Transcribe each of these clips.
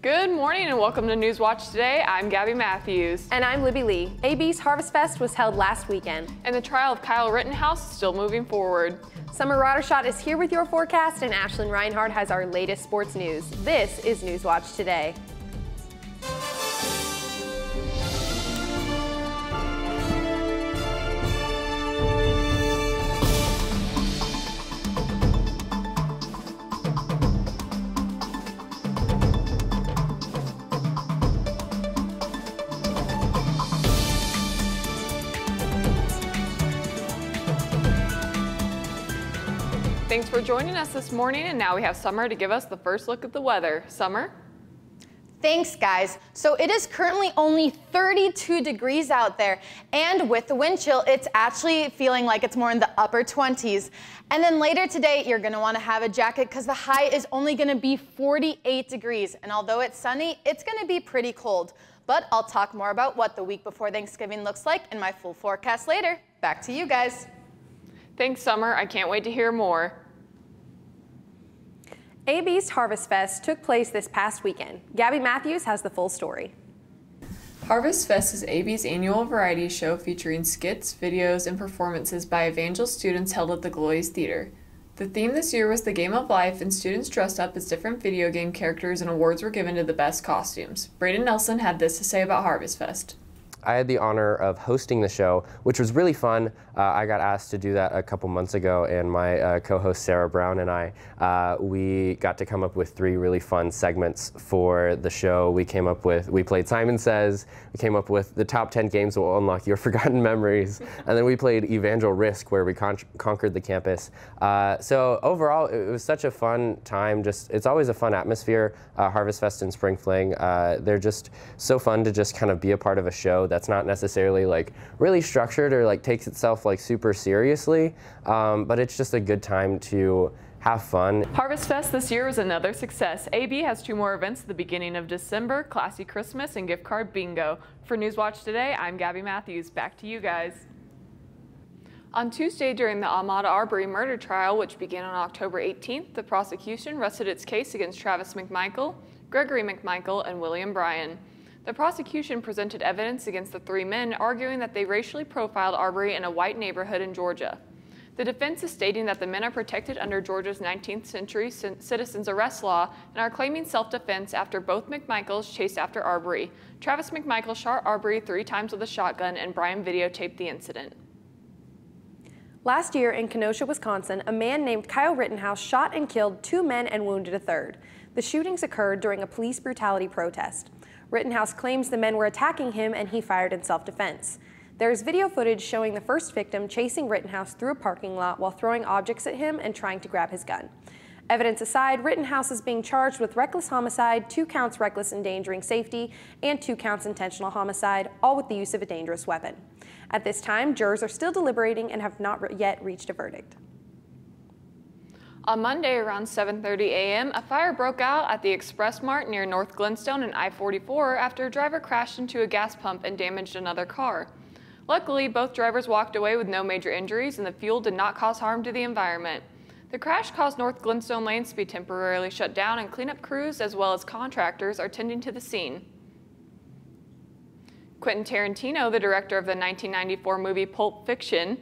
Good morning and welcome to Newswatch Today. I'm Gabby Matthews. And I'm Libby Lee. AB's Harvest Fest was held last weekend. And the trial of Kyle Rittenhouse is still moving forward. Summer Roddershot is here with your forecast, and Ashlyn Reinhardt has our latest sports news. This is Newswatch Today. Thanks for joining us this morning, and now we have Summer to give us the first look at the weather. Summer? Thanks, guys. So it is currently only 32 degrees out there, and with the wind chill, it's actually feeling like it's more in the upper 20s. And then later today, you're gonna wanna have a jacket because the high is only gonna be 48 degrees. And although it's sunny, it's gonna be pretty cold. But I'll talk more about what the week before Thanksgiving looks like in my full forecast later. Back to you guys. Thanks, Summer. I can't wait to hear more. AB's Harvest Fest took place this past weekend. Gabby Matthews has the full story. Harvest Fest is AB's annual variety show featuring skits, videos, and performances by Evangel students held at the Glories Theater. The theme this year was the game of life, and students dressed up as different video game characters, and awards were given to the best costumes. Braden Nelson had this to say about Harvest Fest. I had the honor of hosting the show, which was really fun. Uh, I got asked to do that a couple months ago, and my uh, co-host Sarah Brown and I, uh, we got to come up with three really fun segments for the show. We came up with, we played Simon Says, we came up with the top 10 games that will unlock your forgotten memories, and then we played Evangel Risk, where we con conquered the campus. Uh, so overall, it was such a fun time. Just It's always a fun atmosphere, uh, Harvest Fest and Spring Fling. Uh, they're just so fun to just kind of be a part of a show that's not necessarily like really structured or like takes itself like super seriously, um, but it's just a good time to have fun. Harvest Fest this year is another success. AB has two more events at the beginning of December, Classy Christmas and Gift Card Bingo. For Newswatch Today, I'm Gabby Matthews. Back to you guys. On Tuesday, during the Ahmaud Arbery murder trial, which began on October 18th, the prosecution rested its case against Travis McMichael, Gregory McMichael, and William Bryan. The prosecution presented evidence against the three men, arguing that they racially profiled Arbery in a white neighborhood in Georgia. The defense is stating that the men are protected under Georgia's 19th century citizens arrest law and are claiming self-defense after both McMichaels chased after Arbery. Travis McMichael shot Arbery three times with a shotgun and Bryan videotaped the incident. Last year in Kenosha, Wisconsin, a man named Kyle Rittenhouse shot and killed two men and wounded a third. The shootings occurred during a police brutality protest. Rittenhouse claims the men were attacking him and he fired in self-defense. There is video footage showing the first victim chasing Rittenhouse through a parking lot while throwing objects at him and trying to grab his gun. Evidence aside, Rittenhouse is being charged with reckless homicide, two counts reckless endangering safety, and two counts intentional homicide, all with the use of a dangerous weapon. At this time, jurors are still deliberating and have not yet reached a verdict. On Monday around 7.30 a.m., a fire broke out at the Express Mart near North Glenstone and I-44 after a driver crashed into a gas pump and damaged another car. Luckily, both drivers walked away with no major injuries and the fuel did not cause harm to the environment. The crash caused North Glenstone lanes to be temporarily shut down and cleanup crews as well as contractors are tending to the scene. Quentin Tarantino, the director of the 1994 movie Pulp Fiction,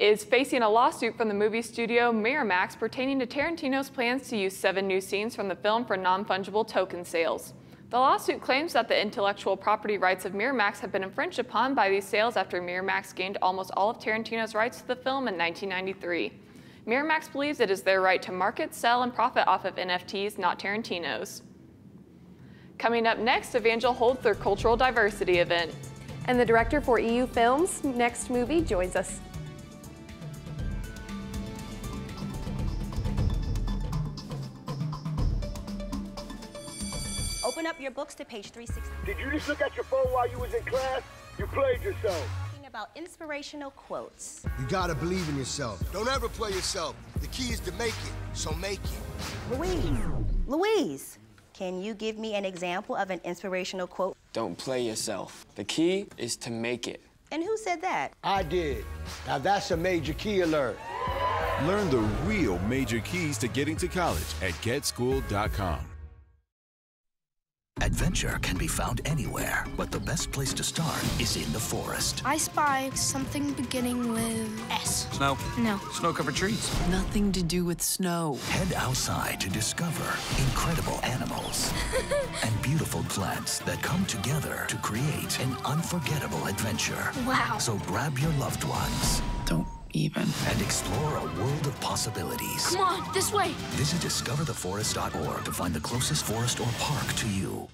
is facing a lawsuit from the movie studio Miramax pertaining to Tarantino's plans to use seven new scenes from the film for non-fungible token sales. The lawsuit claims that the intellectual property rights of Miramax have been infringed upon by these sales after Miramax gained almost all of Tarantino's rights to the film in 1993. Miramax believes it is their right to market, sell, and profit off of NFTs, not Tarantino's. Coming up next, Evangel holds their cultural diversity event. And the director for EU Films' next movie joins us. Up your books to page 360. Did you just look at your phone while you was in class? You played yourself. Talking about inspirational quotes. You gotta believe in yourself. Don't ever play yourself. The key is to make it, so make it. Louise, Louise, can you give me an example of an inspirational quote? Don't play yourself. The key is to make it. And who said that? I did. Now that's a major key alert. Learn the real major keys to getting to college at getschool.com. Adventure can be found anywhere, but the best place to start is in the forest. I spy something beginning with S. Snow. No. Snow-covered trees. Nothing to do with snow. Head outside to discover incredible animals and beautiful plants that come together to create an unforgettable adventure. Wow. So grab your loved ones. Don't even. And explore a world of possibilities. Come on, this way. Visit discovertheforest.org to find the closest forest or park to you.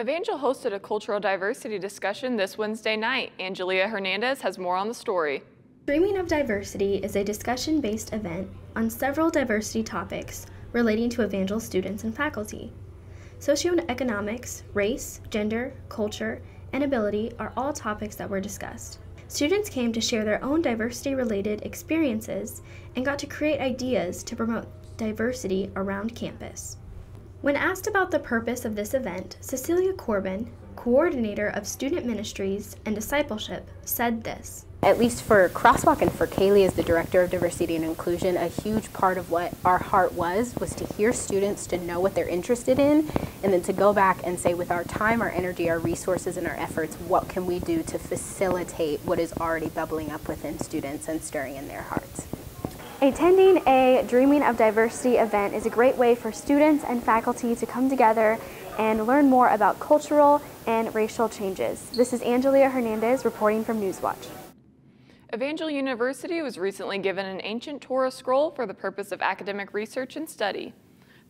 Evangel hosted a cultural diversity discussion this Wednesday night. Angelia Hernandez has more on the story. Dreaming of Diversity is a discussion based event on several diversity topics relating to Evangel students and faculty. Socioeconomics, race, gender, culture, and ability are all topics that were discussed. Students came to share their own diversity related experiences and got to create ideas to promote diversity around campus. When asked about the purpose of this event, Cecilia Corbin, coordinator of student ministries and discipleship, said this. At least for Crosswalk and for Kaylee as the Director of Diversity and Inclusion, a huge part of what our heart was was to hear students, to know what they're interested in, and then to go back and say with our time, our energy, our resources, and our efforts, what can we do to facilitate what is already bubbling up within students and stirring in their hearts. Attending a Dreaming of Diversity event is a great way for students and faculty to come together and learn more about cultural and racial changes. This is Angelia Hernandez reporting from Newswatch. Evangel University was recently given an ancient Torah scroll for the purpose of academic research and study.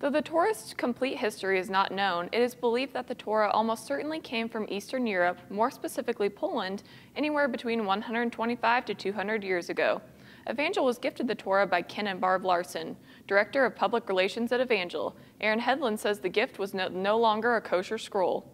Though the Torah's complete history is not known, it is believed that the Torah almost certainly came from Eastern Europe, more specifically Poland, anywhere between 125 to 200 years ago. Evangel was gifted the Torah by Ken and Barb Larson, Director of Public Relations at Evangel. Aaron Headland says the gift was no, no longer a kosher scroll.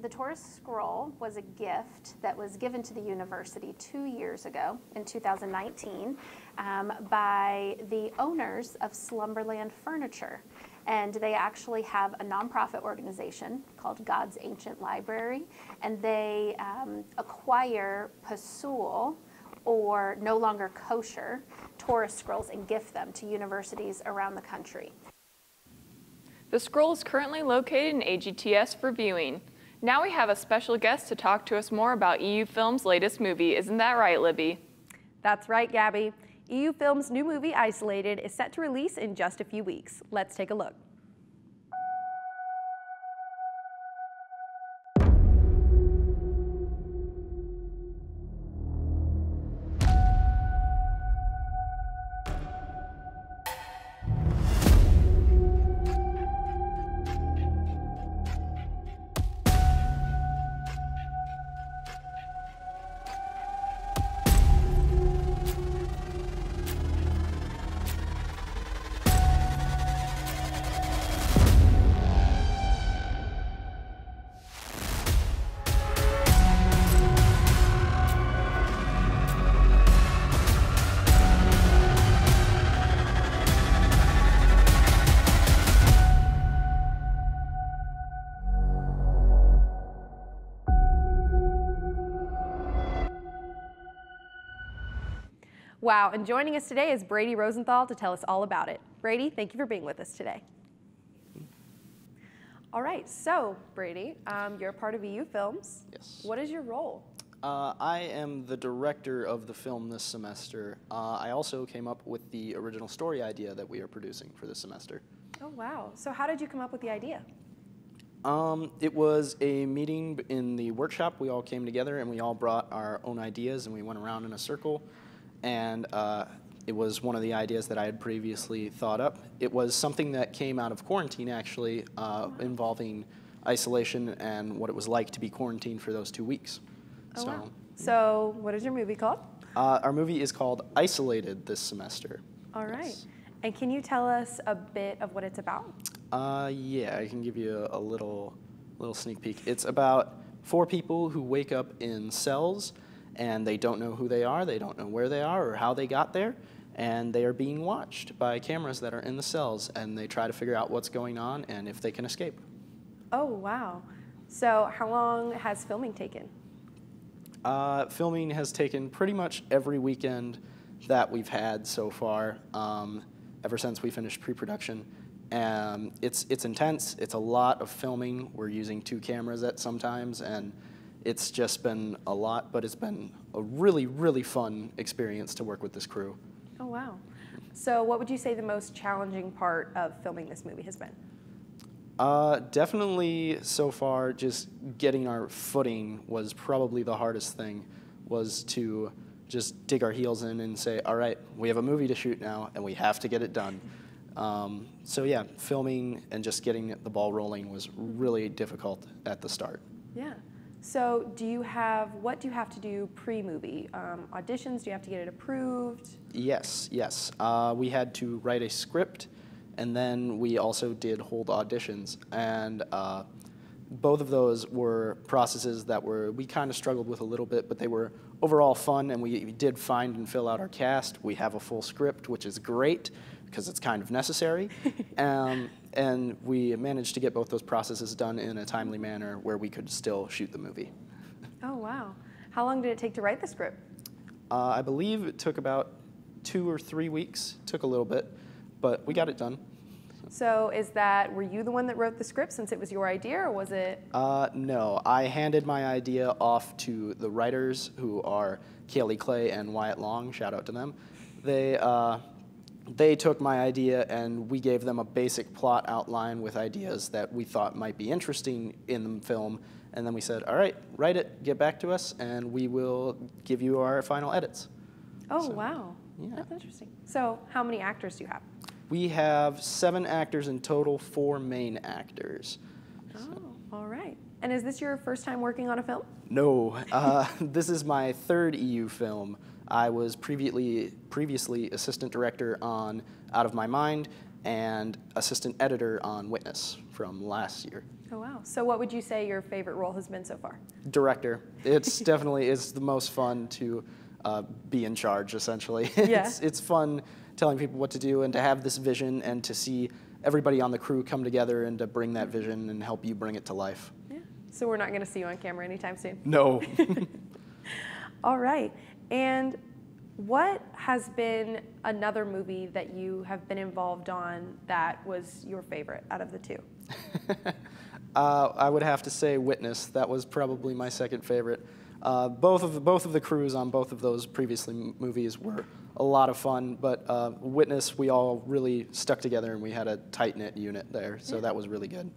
The Torah scroll was a gift that was given to the university two years ago in 2019 um, by the owners of Slumberland Furniture. And they actually have a nonprofit organization called God's Ancient Library, and they um, acquire pasul or no longer kosher Torah scrolls and gift them to universities around the country. The scroll is currently located in AGTS for viewing. Now we have a special guest to talk to us more about EU Film's latest movie. Isn't that right, Libby? That's right, Gabby. EU Film's new movie, Isolated, is set to release in just a few weeks. Let's take a look. Wow, and joining us today is Brady Rosenthal to tell us all about it. Brady, thank you for being with us today. All right, so Brady, um, you're a part of EU Films. Yes. What is your role? Uh, I am the director of the film this semester. Uh, I also came up with the original story idea that we are producing for this semester. Oh, wow. So how did you come up with the idea? Um, it was a meeting in the workshop. We all came together and we all brought our own ideas and we went around in a circle. And uh, it was one of the ideas that I had previously thought up. It was something that came out of quarantine, actually, uh, involving isolation and what it was like to be quarantined for those two weeks. Oh, so, wow. So what is your movie called? uh, our movie is called Isolated this semester. All right. And can you tell us a bit of what it's about? Uh, yeah, I can give you a, a little, little sneak peek. It's about four people who wake up in cells and they don't know who they are, they don't know where they are or how they got there, and they are being watched by cameras that are in the cells, and they try to figure out what's going on and if they can escape. Oh, wow. So how long has filming taken? Uh, filming has taken pretty much every weekend that we've had so far, um, ever since we finished pre-production, Um, it's, it's intense. It's a lot of filming. We're using two cameras at sometimes, and it's just been a lot, but it's been a really, really fun experience to work with this crew. Oh, wow. So, what would you say the most challenging part of filming this movie has been? Uh, definitely so far, just getting our footing was probably the hardest thing, was to just dig our heels in and say, all right, we have a movie to shoot now, and we have to get it done. Um, so yeah, filming and just getting the ball rolling was really difficult at the start. Yeah. So, do you have what do you have to do pre-movie um, auditions? Do you have to get it approved? Yes, yes. Uh, we had to write a script, and then we also did hold auditions, and uh, both of those were processes that were we kind of struggled with a little bit, but they were overall fun, and we, we did find and fill out our cast. We have a full script, which is great because it's kind of necessary. um, and we managed to get both those processes done in a timely manner where we could still shoot the movie. Oh, wow. How long did it take to write the script? Uh, I believe it took about two or three weeks. Took a little bit, but we got it done. So, is that were you the one that wrote the script since it was your idea, or was it? Uh, no, I handed my idea off to the writers, who are Kaylee Clay and Wyatt Long. Shout out to them. They uh, they took my idea and we gave them a basic plot outline with ideas that we thought might be interesting in the film. And then we said, all right, write it, get back to us, and we will give you our final edits. Oh, so, wow. Yeah. That's interesting. So, how many actors do you have? We have seven actors in total, four main actors. Oh, so. all right. And is this your first time working on a film? No, uh, this is my third EU film. I was previously, previously assistant director on Out of My Mind and assistant editor on Witness from last year. Oh wow! So what would you say your favorite role has been so far? Director. It's definitely is the most fun to uh, be in charge. Essentially, yeah. it's it's fun telling people what to do and to have this vision and to see everybody on the crew come together and to bring that vision and help you bring it to life. Yeah. So we're not going to see you on camera anytime soon. No. All right. And what has been another movie that you have been involved on that was your favorite out of the two? uh, I would have to say Witness. That was probably my second favorite. Uh, both of the, both of the crews on both of those previously movies were a lot of fun, but uh, Witness we all really stuck together and we had a tight knit unit there, so yeah. that was really good.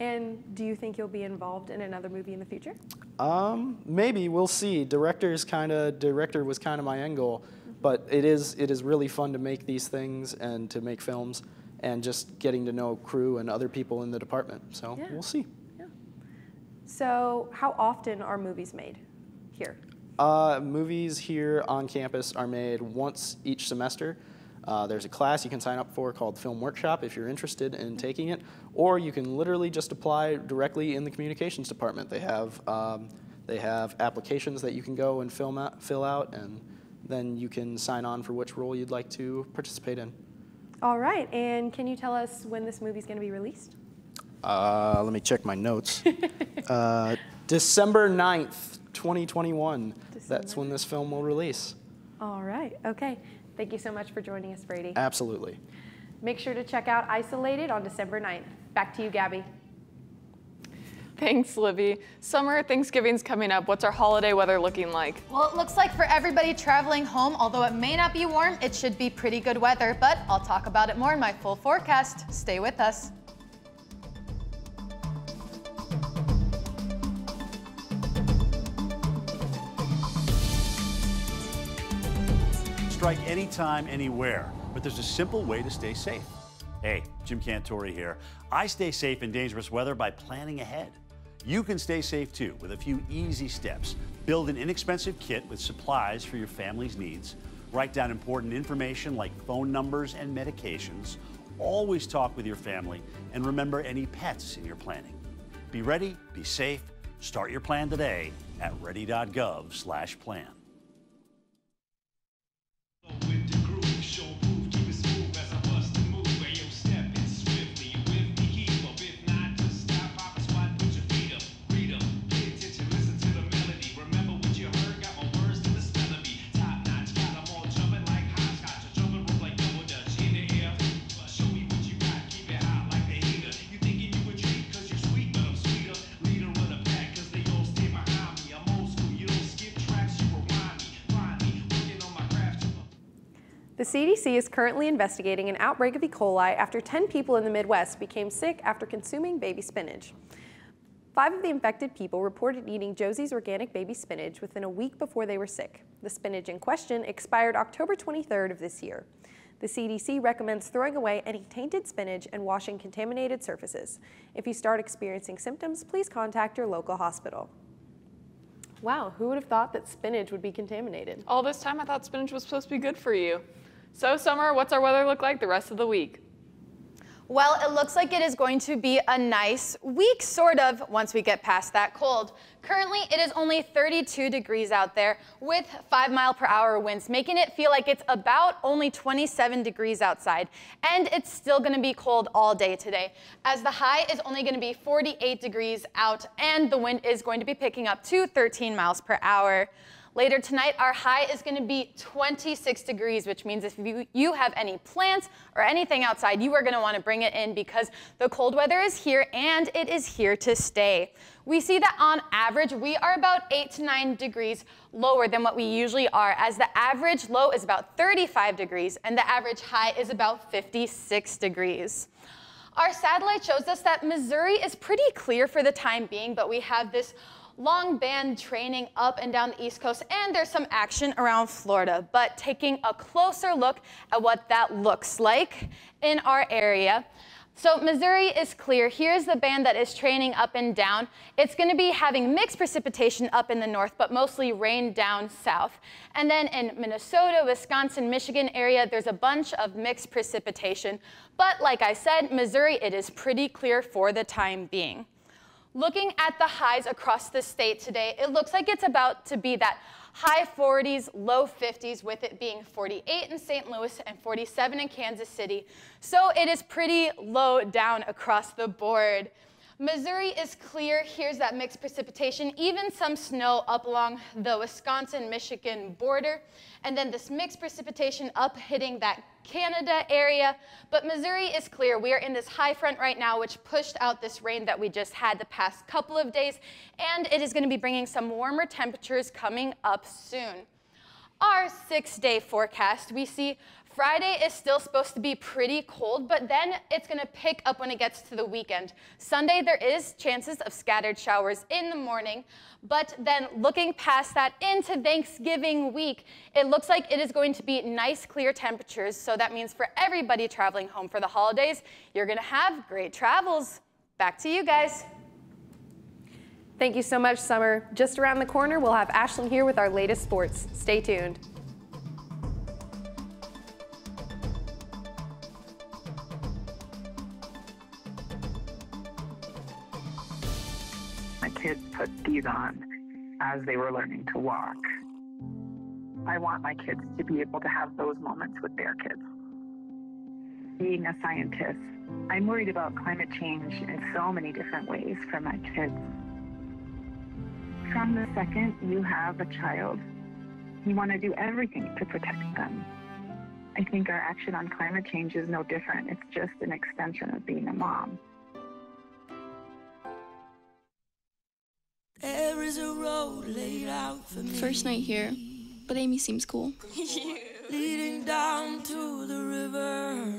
And do you think you'll be involved in another movie in the future? Um, maybe we'll see. Director's kind of director was kind of my end goal, but it is it is really fun to make these things and to make films, and just getting to know crew and other people in the department. So yeah. we'll see. Yeah. So how often are movies made here? Uh, movies here on campus are made once each semester. Uh, there's a class you can sign up for called Film Workshop if you're interested in taking it, or you can literally just apply directly in the communications department. They have um, they have applications that you can go and film out, fill out, and then you can sign on for which role you'd like to participate in. All right, and can you tell us when this movie is going to be released? Uh, let me check my notes. uh, December 9th, 2021. December. That's when this film will release. All right, okay. Thank you so much for joining us, Brady. Absolutely. Make sure to check out Isolated on December 9th. Back to you, Gabby. Thanks, Libby. Summer Thanksgiving's coming up. What's our holiday weather looking like? Well, it looks like for everybody traveling home, although it may not be warm, it should be pretty good weather, but I'll talk about it more in my full forecast. Stay with us. Strike anytime, anywhere, but there's a simple way to stay safe. Hey, Jim Cantore here. I stay safe in dangerous weather by planning ahead. You can stay safe too with a few easy steps. Build an inexpensive kit with supplies for your family's needs. Write down important information like phone numbers and medications. Always talk with your family and remember any pets in your planning. Be ready, be safe. Start your plan today at ready.gov/plan. The CDC is currently investigating an outbreak of E. coli after 10 people in the Midwest became sick after consuming baby spinach. Five of the infected people reported eating Josie's organic baby spinach within a week before they were sick. The spinach in question expired October 23rd of this year. The CDC recommends throwing away any tainted spinach and washing contaminated surfaces. If you start experiencing symptoms, please contact your local hospital. Wow, who would have thought that spinach would be contaminated? All this time I thought spinach was supposed to be good for you. So, Summer, what's our weather look like the rest of the week? Well, it looks like it is going to be a nice week, sort of, once we get past that cold. Currently, it is only 32 degrees out there with 5 mile per hour winds, making it feel like it's about only 27 degrees outside. And it's still going to be cold all day today, as the high is only going to be 48 degrees out, and the wind is going to be picking up to 13 miles per hour. Later tonight, our high is going to be 26 degrees, which means if you, you have any plants or anything outside, you are going to want to bring it in because the cold weather is here and it is here to stay. We see that on average, we are about 8 to 9 degrees lower than what we usually are, as the average low is about 35 degrees and the average high is about 56 degrees. Our satellite shows us that Missouri is pretty clear for the time being, but we have this long band training up and down the East Coast, and there's some action around Florida. But taking a closer look at what that looks like in our area, so Missouri is clear. Here's the band that is training up and down. It's going to be having mixed precipitation up in the north, but mostly rain down south. And then in Minnesota, Wisconsin, Michigan area, there's a bunch of mixed precipitation. But like I said, Missouri, it is pretty clear for the time being. Looking at the highs across the state today, it looks like it's about to be that high 40s, low 50s, with it being 48 in St. Louis and 47 in Kansas City. So it is pretty low down across the board. Missouri is clear. Here's that mixed precipitation, even some snow up along the Wisconsin-Michigan border. And then this mixed precipitation up hitting that Canada area. But Missouri is clear. We are in this high front right now, which pushed out this rain that we just had the past couple of days. And it is going to be bringing some warmer temperatures coming up soon. Our six-day forecast, we see Friday is still supposed to be pretty cold, but then it's going to pick up when it gets to the weekend. Sunday, there is chances of scattered showers in the morning, but then looking past that into Thanksgiving week, it looks like it is going to be nice, clear temperatures. So that means for everybody traveling home for the holidays, you're going to have great travels. Back to you guys. Thank you so much, Summer. Just around the corner, we'll have Ashlyn here with our latest sports. Stay tuned. Put these on as they were learning to walk. I want my kids to be able to have those moments with their kids. Being a scientist, I'm worried about climate change in so many different ways for my kids. From the second you have a child, you want to do everything to protect them. I think our action on climate change is no different. It's just an extension of being a mom. First night here, but Amy seems cool. Leading down to the river.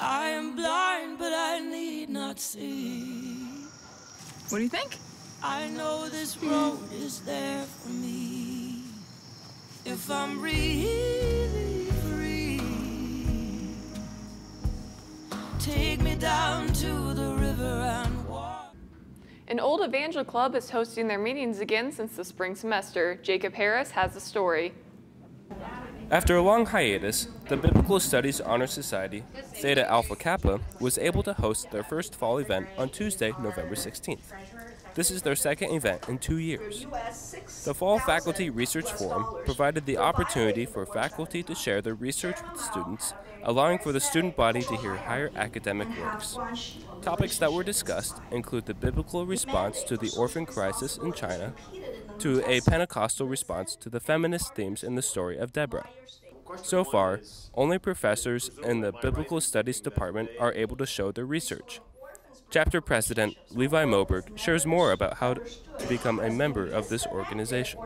I am blind, but I need not see. What do you think? I know this road is there for me. If I'm really free, take me down to the river and An old Evangel Club is hosting their meetings again since the spring semester. Jacob Harris has the story. After a long hiatus, the Biblical Studies Honor Society, Theta Alpha Kappa, was able to host their first fall event on Tuesday, November 16th. This is their second event in two years. The Fall Faculty Research Forum provided the opportunity for faculty to share their research with students, allowing for the student body to hear higher academic works. Topics that were discussed include the biblical response to the orphan crisis in China, to a Pentecostal response to the feminist themes in the story of Deborah. So far, only professors in the Biblical Studies Department are able to show their research. Chapter President Levi Moberg shares more about how to become a member of this organization.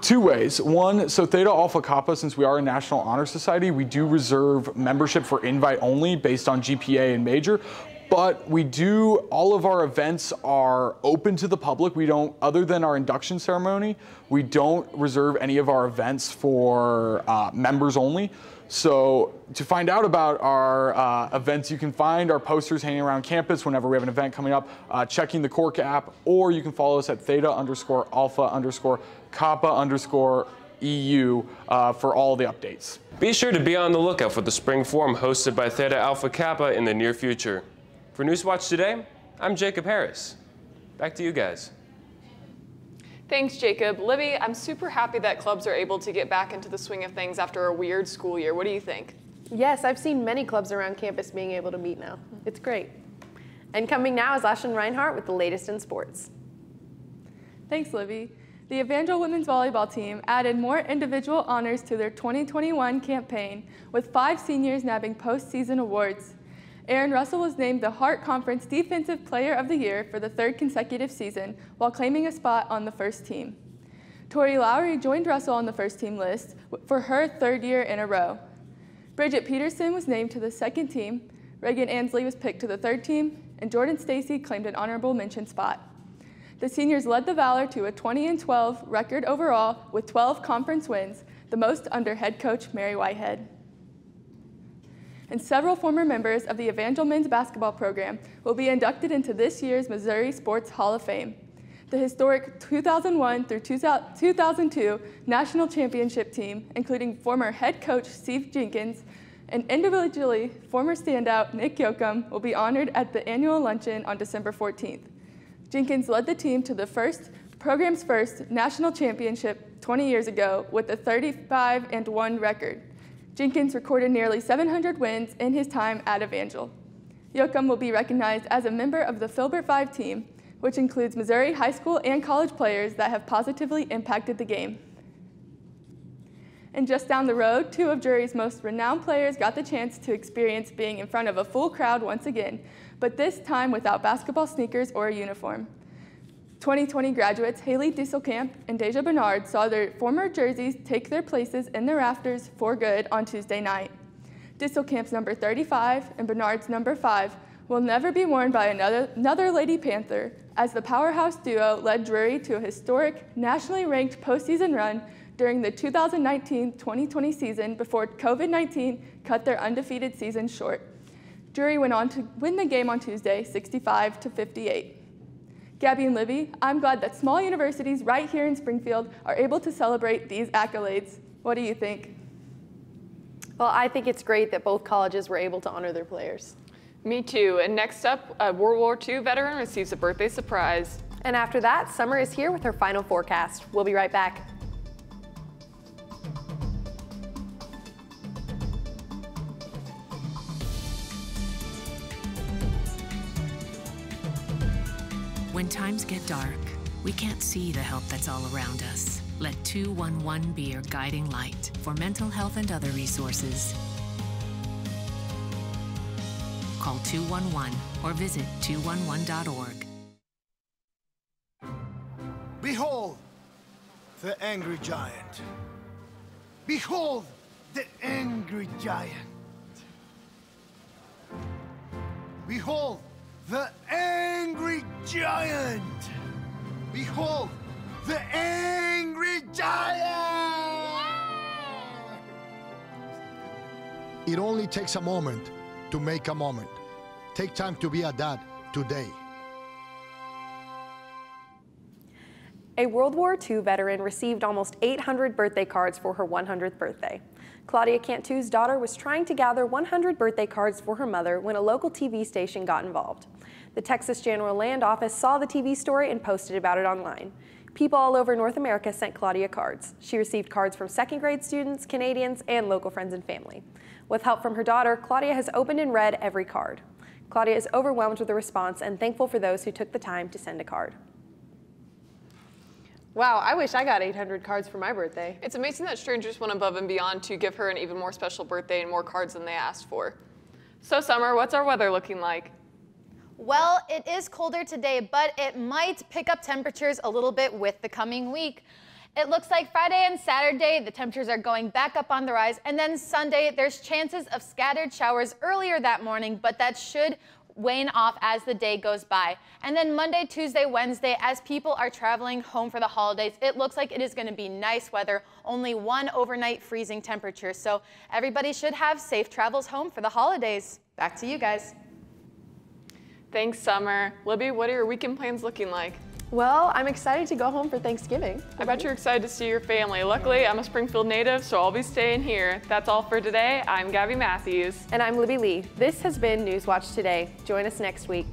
Two ways. One, so Theta Alpha Kappa, since we are a National Honor Society, we do reserve membership for invite only based on GPA and major. But we do, all of our events are open to the public. We don't, other than our induction ceremony, we don't reserve any of our events for uh, members only. So to find out about our uh, events, you can find our posters hanging around campus whenever we have an event coming up, uh, checking the Corq app, or you can follow us at theta underscore alpha underscore kappa underscore EU uh, for all the updates. Be sure to be on the lookout for the spring forum hosted by Theta Alpha Kappa in the near future. For Newswatch Today, I'm Jacob Harris. Back to you guys. Thanks, Jacob. Libby, I'm super happy that clubs are able to get back into the swing of things after a weird school year. What do you think? Yes, I've seen many clubs around campus being able to meet now. It's great. And coming now is Ashlyn Reinhardt with the latest in sports. Thanks, Libby. The Evangel women's volleyball team added more individual honors to their 2021 campaign, with five seniors nabbing postseason awards. Aaron Russell was named the Heart Conference Defensive Player of the Year for the third consecutive season while claiming a spot on the first team. Tori Lowry joined Russell on the first team list for her third year in a row. Bridget Peterson was named to the second team, Reagan Ansley was picked to the third team, and Jordan Stacy claimed an honorable mention spot. The seniors led the Valor to a 20 and 12 record overall with 12 conference wins, the most under head coach Mary Whitehead and several former members of the Evangel men's basketball program will be inducted into this year's Missouri Sports Hall of Fame. The historic 2001 through 2002 national championship team, including former head coach Steve Jenkins and individually former standout Nick Yoakum, will be honored at the annual luncheon on December 14th. Jenkins led the team to the first program's first national championship 20 years ago with a 35 and 1 record. Jenkins recorded nearly 700 wins in his time at Evangel. Yoakum will be recognized as a member of the Filbert 5 team, which includes Missouri high school and college players that have positively impacted the game. And just down the road, two of Drury's most renowned players got the chance to experience being in front of a full crowd once again, but this time without basketball sneakers or a uniform. 2020 graduates Haley Disselkamp and Deja Bernard saw their former jerseys take their places in the rafters for good on Tuesday night. Disselkamp's number 35 and Bernard's number 5 will never be worn by another, another Lady Panther, as the powerhouse duo led Drury to a historic, nationally ranked postseason run during the 2019-2020 season before COVID-19 cut their undefeated season short. Drury went on to win the game on Tuesday, 65 to 58. Gabby and Libby, I'm glad that small universities right here in Springfield are able to celebrate these accolades. What do you think? Well, I think it's great that both colleges were able to honor their players. Me too. And next up, a World War II veteran receives a birthday surprise. And after that, Summer is here with her final forecast. We'll be right back. When times get dark, we can't see the help that's all around us. Let 211 be your guiding light for mental health and other resources. Call 211 or visit 211.org. Behold the angry giant. Behold the angry giant. Behold the angry giant! Behold, the angry giant! It only takes a moment to make a moment. Take time to be a dad today. A World War II veteran received almost 800 birthday cards for her 100th birthday. Claudia Cantu's daughter was trying to gather 100 birthday cards for her mother when a local TV station got involved. The Texas General Land Office saw the TV story and posted about it online. People all over North America sent Claudia cards. She received cards from second grade students, Canadians, and local friends and family. With help from her daughter, Claudia has opened and read every card. Claudia is overwhelmed with the response and thankful for those who took the time to send a card. Wow, I wish I got 800 cards for my birthday. It's amazing that strangers went above and beyond to give her an even more special birthday and more cards than they asked for. So Summer, what's our weather looking like? Well, it is colder today, but it might pick up temperatures a little bit with the coming week. It looks like Friday and Saturday, the temperatures are going back up on the rise. And then Sunday, there's chances of scattered showers earlier that morning, but that should wane off as the day goes by. And then Monday, Tuesday, Wednesday, as people are traveling home for the holidays, it looks like it is going to be nice weather, only one overnight freezing temperature. So everybody should have safe travels home for the holidays. Back to you guys. Thanks, Summer. Libby, what are your weekend plans looking like? Well, I'm excited to go home for Thanksgiving. I bet you're excited to see your family. Luckily, I'm a Springfield native, so I'll be staying here. That's all for today. I'm Gabby Matthews. And I'm Libby Lee. This has been Newswatch Today. Join us next week.